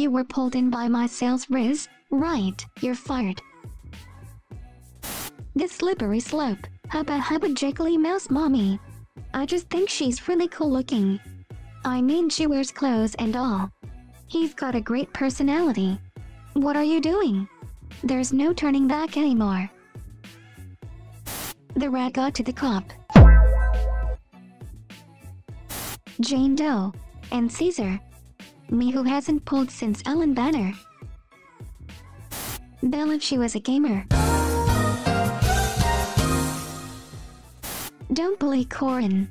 You were pulled in by my sales riz, right? You're fired. This slippery slope, hubba hubba jiggly mouse mommy. I just think she's really cool looking. I mean she wears clothes and all. He's got a great personality. What are you doing? There's no turning back anymore. The rat got to the cop. Jane Doe. And Caesar. Me who hasn't pulled since Ellen Banner. Belle if she was a gamer. Don't bully Corin.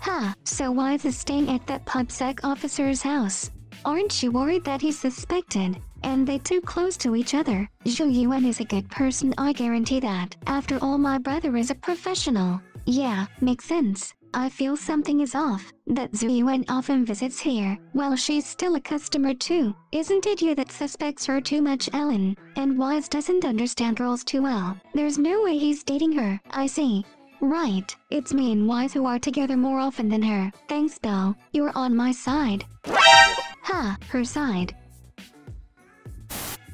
Ha, so why is he staying at that PubSec officer's house? Aren't you worried that he's suspected? And they too close to each other. Zhu Yuan is a good person I guarantee that. After all my brother is a professional. Yeah, makes sense. I feel something is off. That Yuan often visits here. Well she's still a customer too. Isn't it you that suspects her too much Ellen? And Wise doesn't understand girls too well. There's no way he's dating her. I see. Right, it's me and Wise who are together more often than her. Thanks Belle, you're on my side. Ha, her side.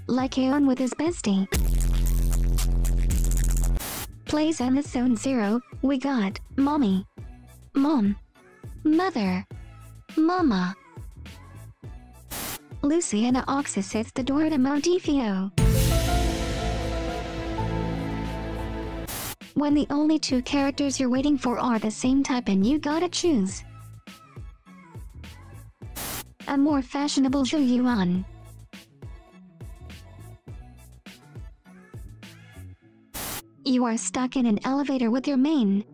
Like Aeon with his bestie. Plays on the Zone Zero, we got Mommy. Mom. Mother. Mama. Luciana Oxus sits the door to Montefio. When the only two characters you're waiting for are the same type and you gotta choose. A more fashionable Zhu Yuan. You are stuck in an elevator with your main.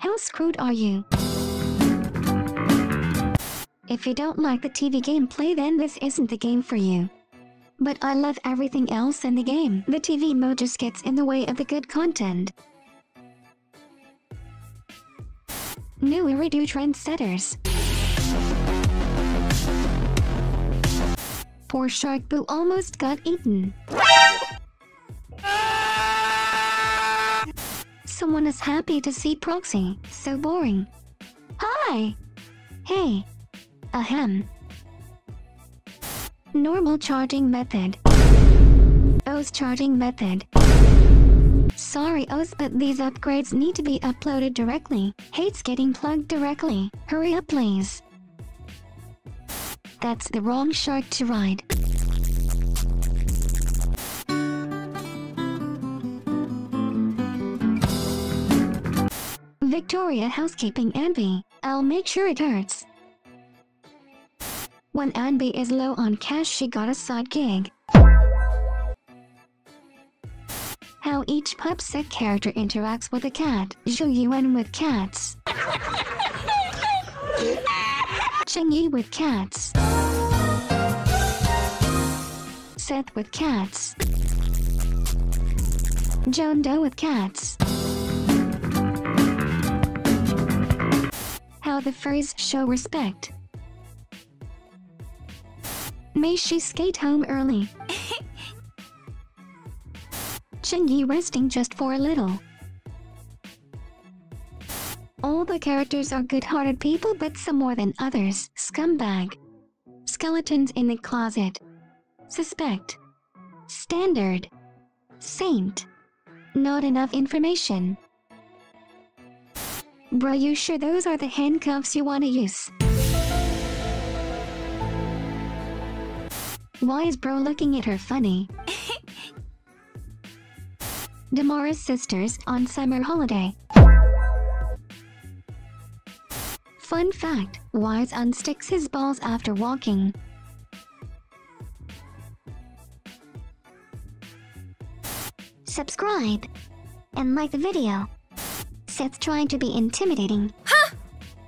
How screwed are you? If you don't like the TV gameplay then this isn't the game for you. But I love everything else in the game. The TV mode just gets in the way of the good content. New Eridu trendsetters. Poor Sharkboo almost got eaten. Someone is happy to see Proxy. So boring. Hi! Hey. Ahem. Normal charging method. OS charging method. Sorry OS but these upgrades need to be uploaded directly. Hates getting plugged directly. Hurry up please. That's the wrong shark to ride. Victoria housekeeping Anby. I'll make sure it hurts. When Anby is low on cash she got a side gig. How each PubSec character interacts with a cat. Zhu Yuan with cats. Qingyi with cats. Seth with cats. Joan Doe with cats. How the furries show respect. May she skate home early. Qingyi resting just for a little. All the characters are good-hearted people but some more than others. Scumbag. Skeletons in the closet. Suspect. Standard. Saint. Not enough information. Bruh, you sure those are the handcuffs you wanna use? Why is bro looking at her funny? Demara's sisters on summer holiday. Fun fact, Wise unsticks his balls after walking. Subscribe and like the video. Seth's trying to be intimidating. Huh?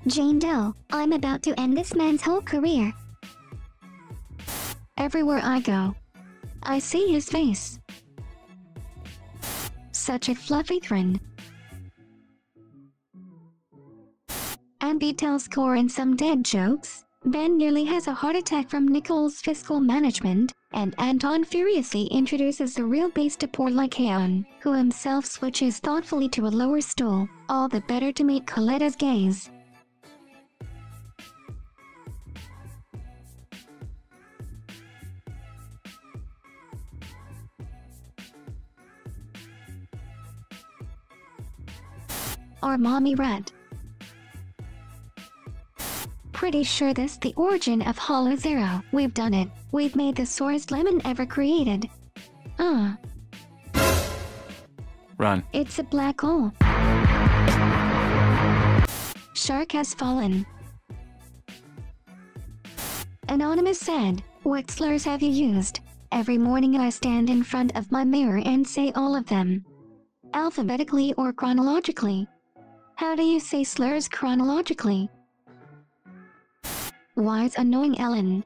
Jane Doe, I'm about to end this man's whole career. Everywhere I go, I see his face. Such a fluffy friend. Anby tells Corin some dead jokes. Ben nearly has a heart attack from Nicole's fiscal management, and Anton furiously introduces the real base to poor Lycaon, who himself switches thoughtfully to a lower stool, all the better to meet Koleda's gaze. Our mommy rat. Pretty sure this the origin of Hollow Zero. We've done it. We've made the sorest lemon ever created. Ah. Run. It's a black hole. Shark has fallen. Anonymous said, What slurs have you used? Every morning I stand in front of my mirror and say all of them. Alphabetically or chronologically. How do you say slurs chronologically? Wise annoying Ellen.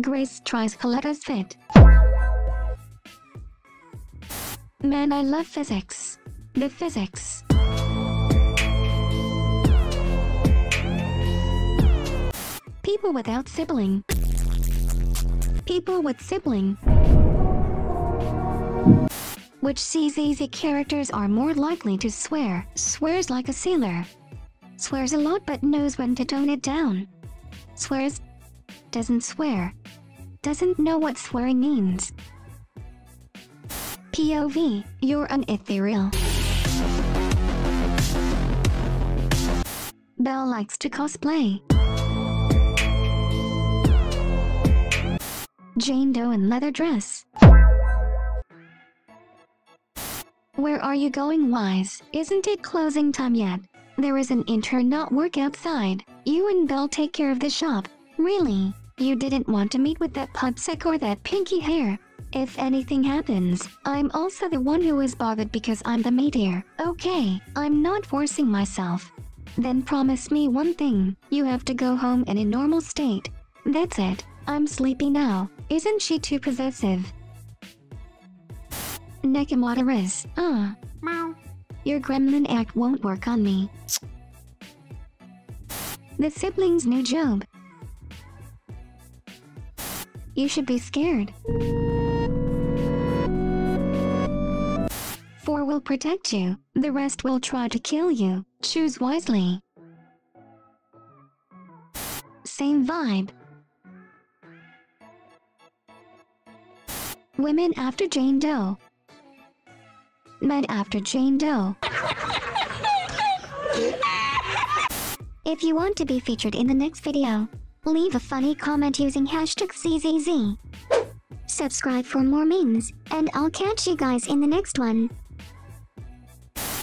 Grace tries Koleda's fit. Man, I love physics. The physics. People without sibling. People with sibling. Which ZZZ characters are more likely to swear? Swears like a sailor. Swears a lot but knows when to tone it down. Swears. Doesn't swear. Doesn't know what swearing means. POV, you're an ethereal. Belle likes to cosplay. Jane Doe in leather dress. Where are you going, Wise? Isn't it closing time yet? There is an intern not work outside. You and Belle take care of the shop. Really? You didn't want to meet with that pubsec or that pinky hair. If anything happens, I'm also the one who is bothered because I'm the maid here. Okay, I'm not forcing myself. Then promise me one thing. You have to go home in a normal state. That's it. I'm sleepy now. Isn't she too possessive? Nekomata is. Ah. Meow. Your gremlin act won't work on me. The siblings new Job. You should be scared. Four will protect you, the rest will try to kill you. Choose wisely. Same vibe. Women after Jane Doe. Men after Jane Doe. If you want to be featured in the next video, leave a funny comment using hashtag ZZZ. Subscribe for more memes, and I'll catch you guys in the next one.